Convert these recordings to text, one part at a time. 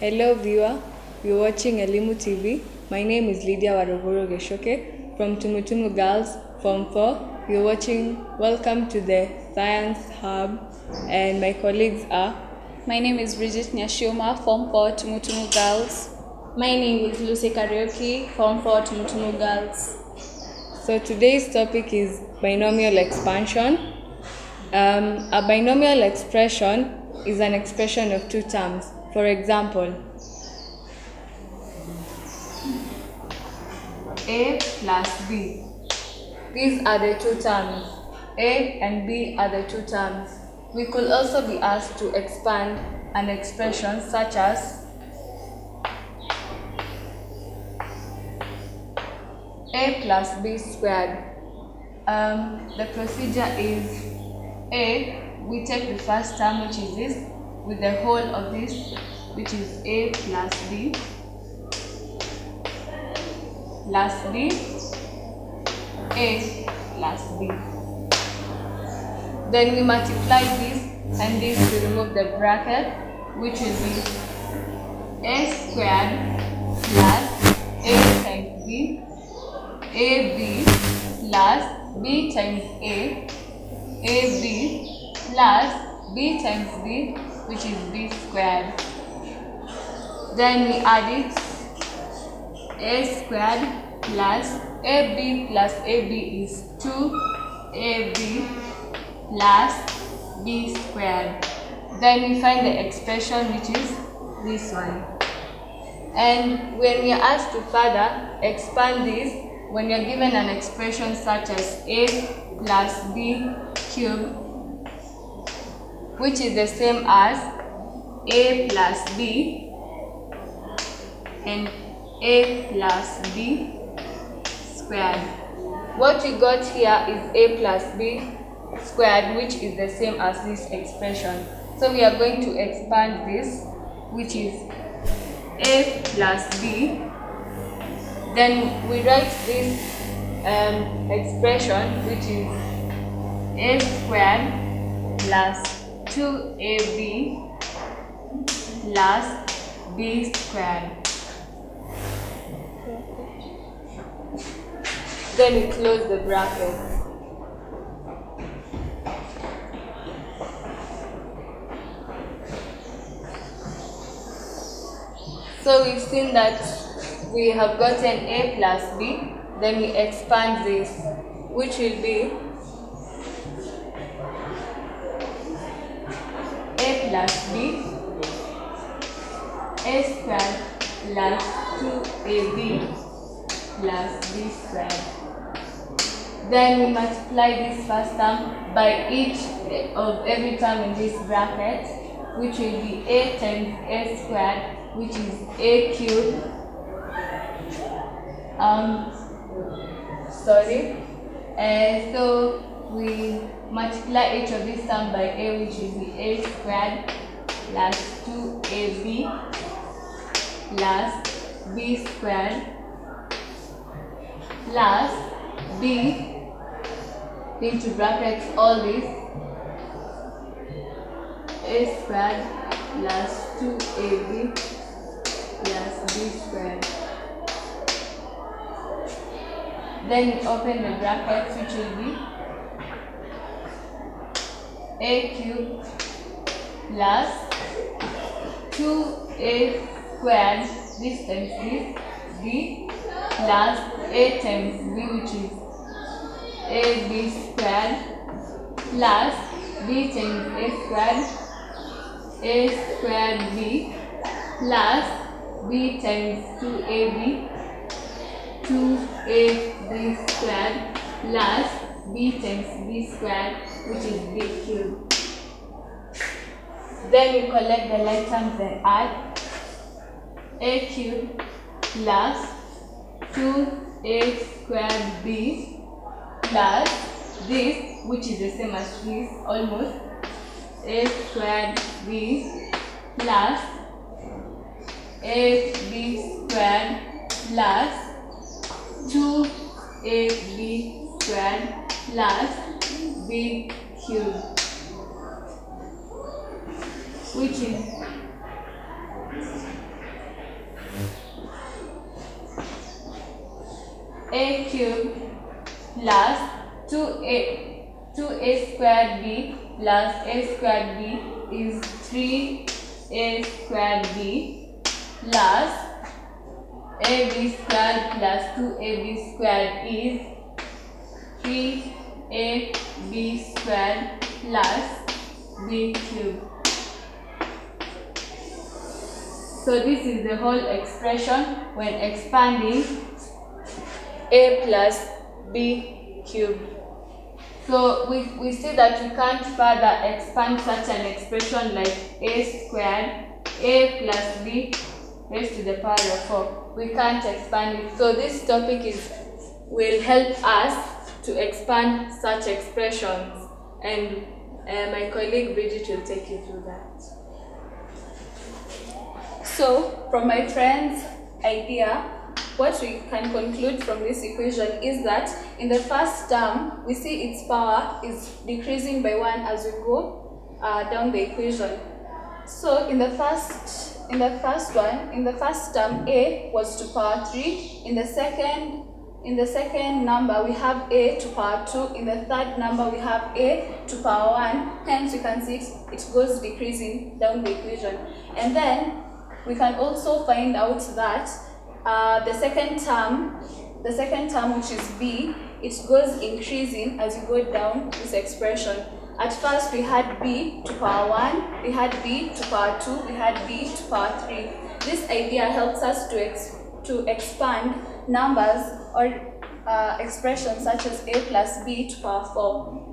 Hello viewer, you're watching Elimu TV. My name is Lydia Warogoro Geshoke from Tumutumu Girls Form 4. You're watching Welcome to the Science Hub and my colleagues are My name is Bridget Nyashoma, Form 4 Tumutumu Girls. My name is Lucy Kariuki, Form 4 Tumutumu Girls. So today's topic is binomial expansion. Um, a binomial expression is an expression of two terms. For example, A plus B. These are the two terms. A and B are the two terms. We could also be asked to expand an expression such as A plus B squared. Um, the procedure is A, we take the first term which is this with the whole of this which is A plus B. Plus B. A plus B. Then we multiply this and this to remove the bracket which will be A squared plus A times B. AB plus B times A. AB plus B times B which is B squared. Then we add it A squared plus AB plus AB is 2AB plus B squared. Then we find the expression which is this one. And when we are asked to further expand this, when you're given an expression such as a plus b cubed, which is the same as a plus b and a plus b squared. What we got here is a plus b squared, which is the same as this expression. So we are going to expand this, which is a plus b then we write this um, expression which is a squared plus 2ab plus b squared. Then we close the bracket. So we've seen that we have gotten a plus b, then we expand this, which will be plus b, a squared plus 2ab plus b squared. Then we multiply this first term by each of every term in this bracket, which will be a times a squared, which is a cubed. Um sorry. Uh, so we multiply each of these terms by a which will be a squared plus 2ab plus b squared plus b into brackets all this a squared plus 2ab plus b squared. Then we open the brackets which will be a cube plus 2a squared this times this b plus a times b which is ab squared plus b times a squared a squared b plus b times 2ab 2ab squared plus b times b squared which is b cubed. Then we collect the like terms and add a plus 2a squared b plus this which is the same as this almost a squared b plus a b squared plus 2ab squared plus big cube. Wiki. A cube plus 2a 2a squared b plus a squared b is 3a squared b plus ab squared plus 2ab squared is 3a 3ab squared plus b cubed. So this is the whole expression when expanding a plus b cubed. So we, we see that we can't further expand such an expression like a squared, a plus b raised to the power of 4. We can't expand it. So this topic is will help us to expand such expressions and uh, my colleague Bridget will take you through that. So, from my friend's idea, what we can conclude from this equation is that in the first term, we see its power is decreasing by 1 as we go uh, down the equation. So, in the first in the first one, in the first term, a was to power 3. In the second in the second number, we have a to power 2. In the third number, we have a to power 1. Hence, you can see it, goes decreasing down the equation. And then, we can also find out that uh, the second term, the second term which is b, it goes increasing as you go down this expression. At first we had b to power 1, we had b to power 2, we had b to power 3. This idea helps us to, ex to expand numbers or uh, expressions such as a plus b to power 4.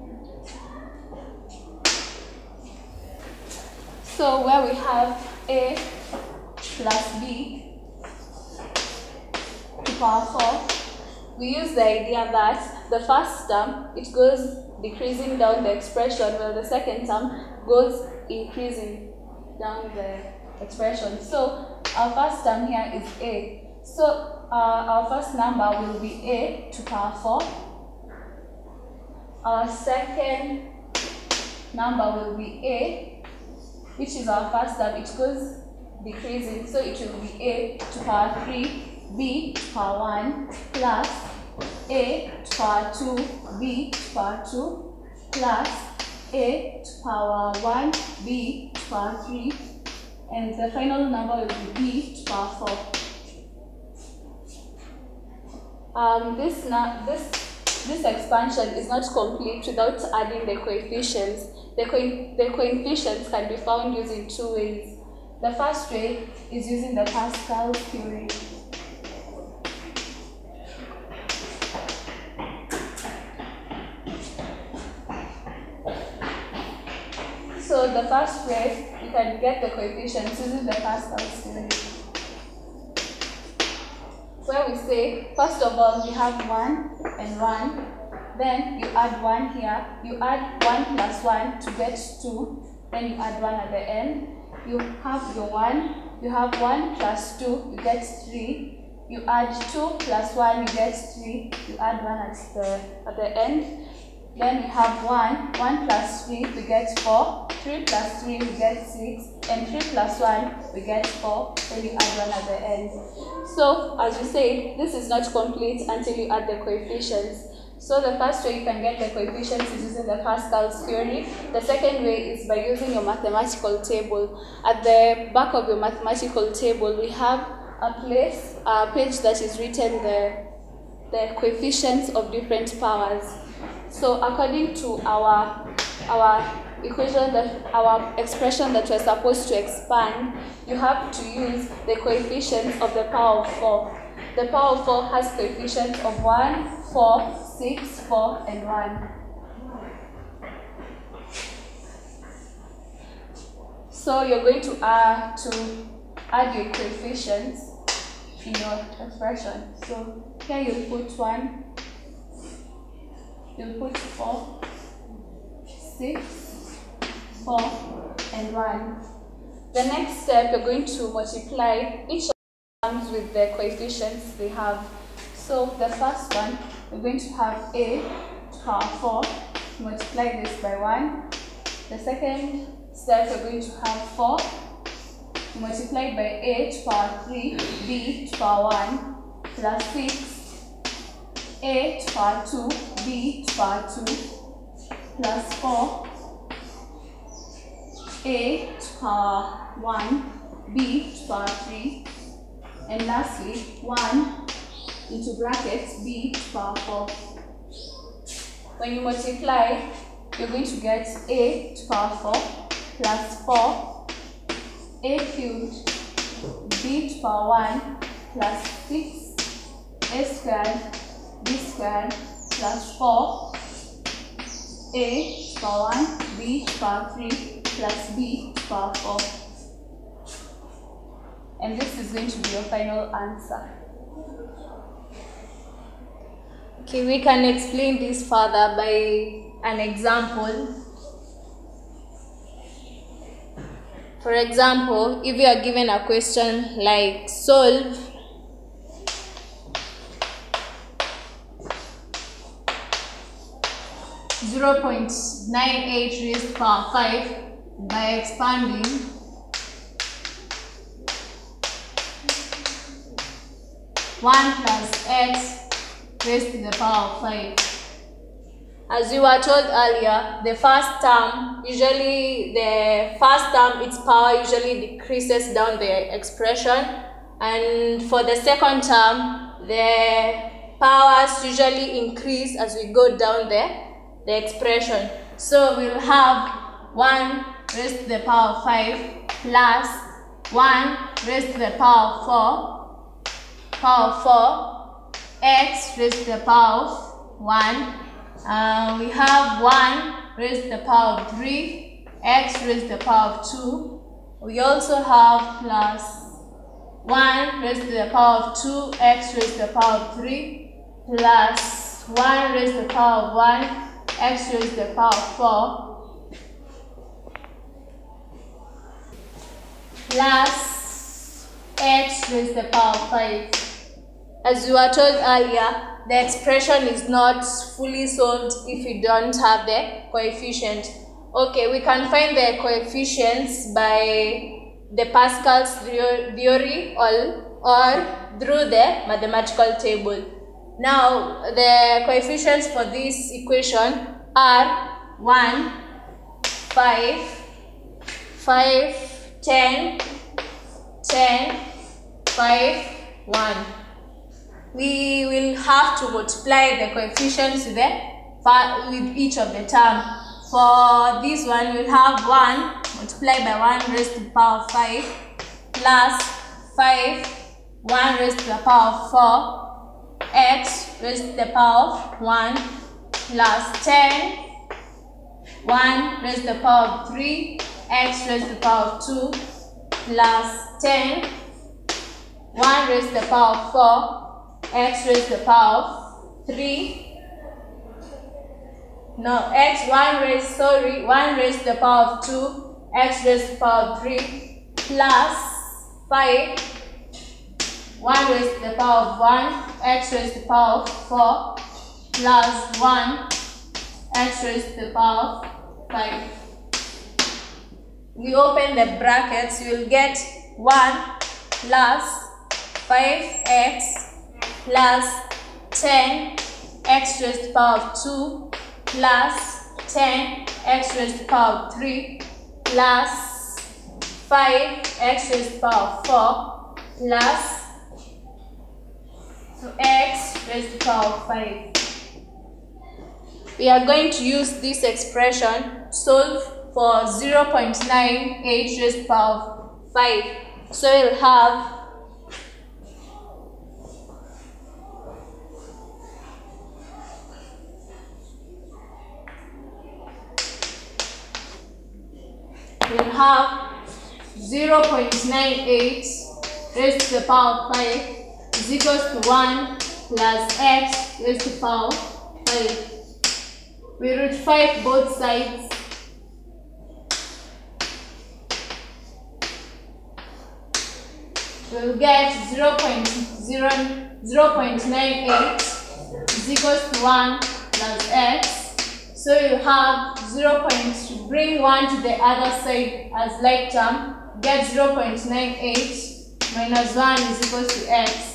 So where we have a plus b to power 4, we use the idea that the first term, it goes decreasing down the expression, while the second term goes increasing down the expression. So our first term here is a. So uh, our first number will be a to power 4. Our second number will be a, which is our first term. It goes decreasing, so it will be a to power 3, b to power 1, plus a to power 2, b to power 2, plus a to power 1, b to power 3, and the final number will be b to power 4. Um, this, this, this expansion is not complete without adding the coefficients. The, co the coefficients can be found using two ways. The first way is using the Pascal's theory. So the first way, you can get the coefficients using the Pascal's theory. Where we say, first of all, you have 1 and 1. Then you add 1 here. You add 1 plus 1 to get 2. Then you add 1 at the end. You have your 1. You have 1 plus 2, you get 3. You add 2 plus 1, you get 3. You add 1 at the, at the end. Then we have 1, 1 plus 3, we get 4, 3 plus 3, we get 6, and 3 plus 1, we get 4, then you add 1 at the end. So, as we said, this is not complete until you add the coefficients. So the first way you can get the coefficients is using the Pascal's theory. The second way is by using your mathematical table. At the back of your mathematical table, we have a place, a page that is written the, the coefficients of different powers. So according to our our equation that our expression that we're supposed to expand, you have to use the coefficients of the power of 4. The power of 4 has coefficients of 1, 4, 6, 4, and 1. So you're going to add to add your coefficients in your expression. So here you'll put 1, you'll put 4, 6, 4, and 1. The next step, you're going to multiply each of comes with the coefficients they have. So the first one, we're going to have a to power 4, multiply this by 1. The second step, we're going to have 4 multiplied by a to power 3, b to power 1, plus 6, a to power 2, b power 2, plus 4, a power 1, b power 3, and lastly 1 into brackets b power 4. When you multiply, you're going to get a power 4 plus 4, a cubed, b to power 1 plus 6, a squared, b squared plus 4, a power 1, b power 3 plus b power 4. And this is going to be your final answer. Okay, we can explain this further by an example. For example, if you are given a question like solve Zero point nine eight raised to the power five by expanding one plus x raised to the power of five. As you were told earlier, the first term, usually the first term, its power usually decreases down the expression. And for the second term, the powers usually increase as we go down the, the expression. So we'll have 1 raised to the power of 5 plus 1 raised to the power of 4, power of 4, x raised to the power of 1. Uh, we have 1 raised to the power of 3, x raised to the power of 2. We also have plus 1 raised to the power of 2, x raised to the power of 3, plus 1 raised to the power of 1, x raised to the power of 4, plus x raised to the power of 5. As you were told earlier, the expression is not fully solved if you don't have the coefficient. Okay, we can find the coefficients by the Pascal's theory or, or through the mathematical table. Now, the coefficients for this equation are 1, 5, 5, 10, 10, 5, 1 we will have to multiply the coefficients with, the, with each of the term. For this one, we'll have 1 multiplied by 1 raised to the power of 5 plus 5, 1 raised to the power of 4, x raised to the power of 1 plus 10, 1 raised to the power of 3, x raised to the power of 2 plus 10, 1 raised to the power of 4, x raised to the power of 3 no x 1 raised sorry 1 raised to the power of 2 x raised to the power of 3 plus 5 1 raised to the power of 1 x raised to the power of 4 plus 1 x raised to the power of 5 we open the brackets you will get 1 plus 5x plus 10 x raised to the power of 2 plus 10 x raised to the power of 3 plus 5 x raised to the power of 4 plus x raised to the power of 5. We are going to use this expression to solve for 0.98 raised to the power of 5. So we'll have we'll have 0.98 raised to the power of 5 is equals to 1 plus x raised to power 5. We root 5 both sides. We'll get 0 0.0 0.98 is equals to 1 plus x so you have 0 point, to bring 1 to the other side as like term, get 0 0.98 minus 1 is equal to x.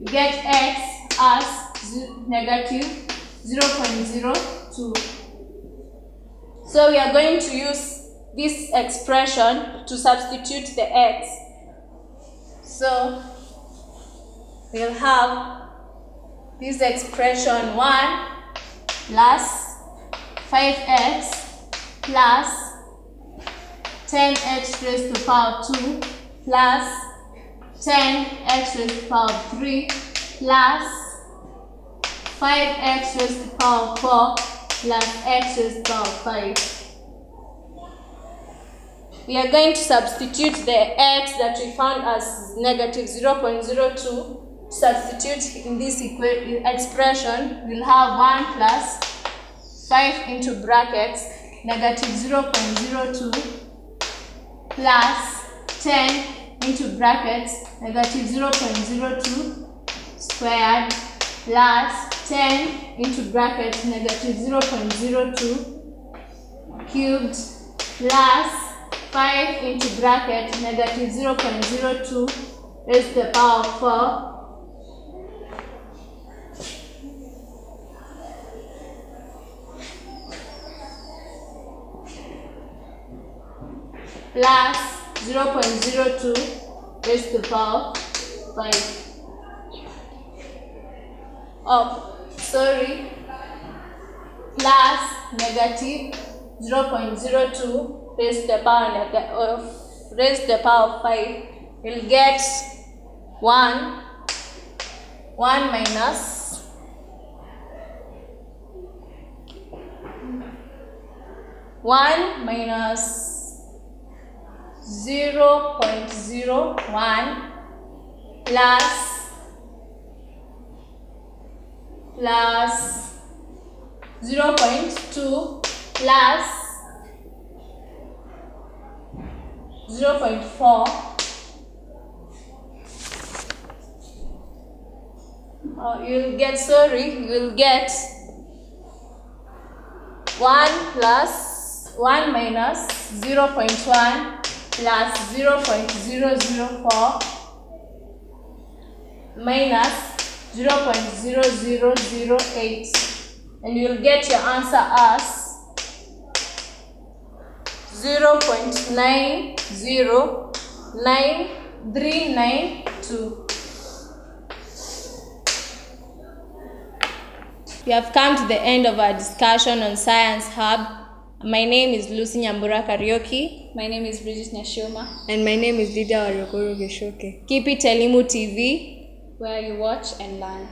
You get x as negative 0.02. So we are going to use this expression to substitute the x. So we'll have this expression 1 plus 5x plus 10x raised to power 2 plus 10x raised to the power 3 plus 5x raised to the power 4 plus x raised to the power 5. We are going to substitute the x that we found as negative 0.02. Substitute in this expression, we'll have 1 plus 5 into brackets negative 0.02 plus 10 into brackets negative 0.02 squared plus 10 into brackets negative 0.02 cubed plus 5 into bracket negative 0.02 raised to the power of 4 plus 0.02 raised to the power 5. Oh, sorry. Plus negative 0.02 raised to the power of uh, raised to the power of 5 will get 1 1 minus one minus zero point zero one plus plus zero point two plus zero point four. Uh, you'll get sorry you'll get 1 plus 1 minus 0 0.1 plus 0 0.004 minus 0 0.0008 and you'll get your answer as 0 0.909392 We have come to the end of our discussion on Science Hub. My name is Lucy Nyambura Kariuki. My name is Bridget Nyashoma, And my name is Lydia Warokoro Geshoke. Keep it Elimu TV. where you watch and learn.